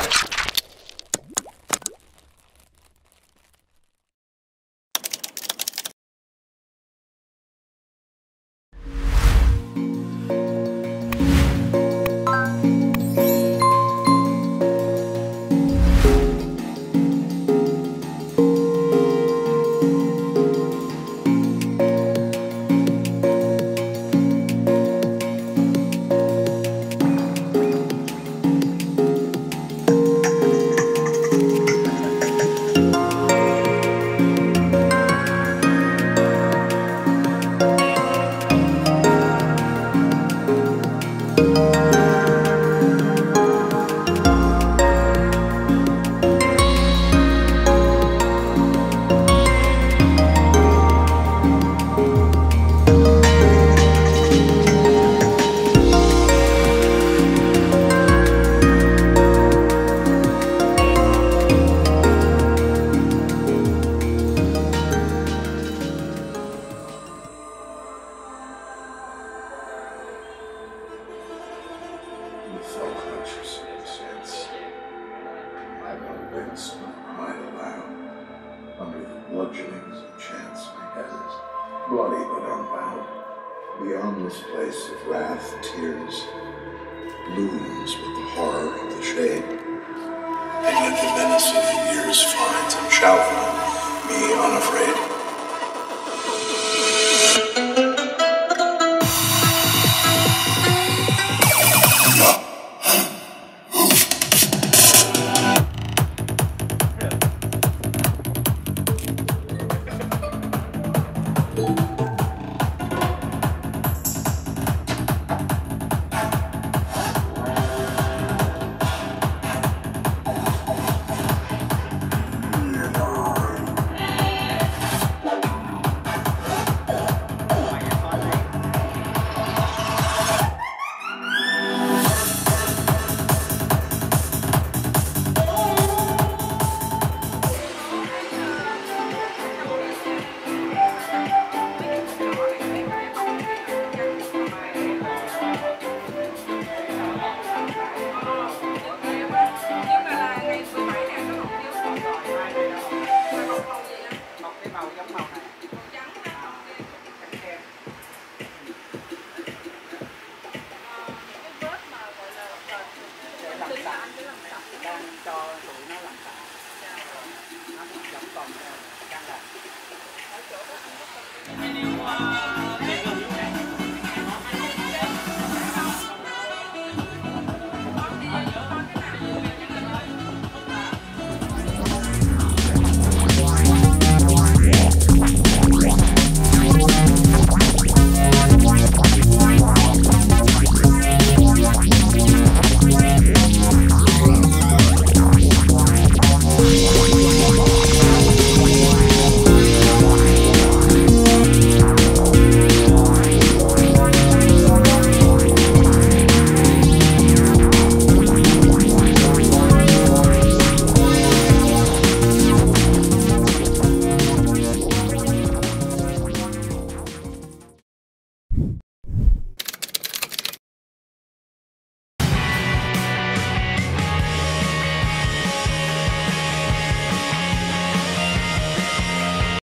you You felt conscious in a sense. I've unbent my aloud. Under the bludgeonings of chance, my head is bloody but unbound. Beyond this place of wrath, tears, looms with the horror of the shade. And yet the menace of đang cho tụi nó làm cả, nó vẫn còn đang làm.